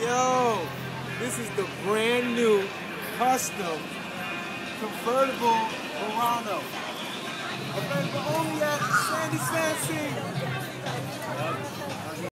Yo, this is the brand new custom convertible Murano. Available only at Sandy Fancy.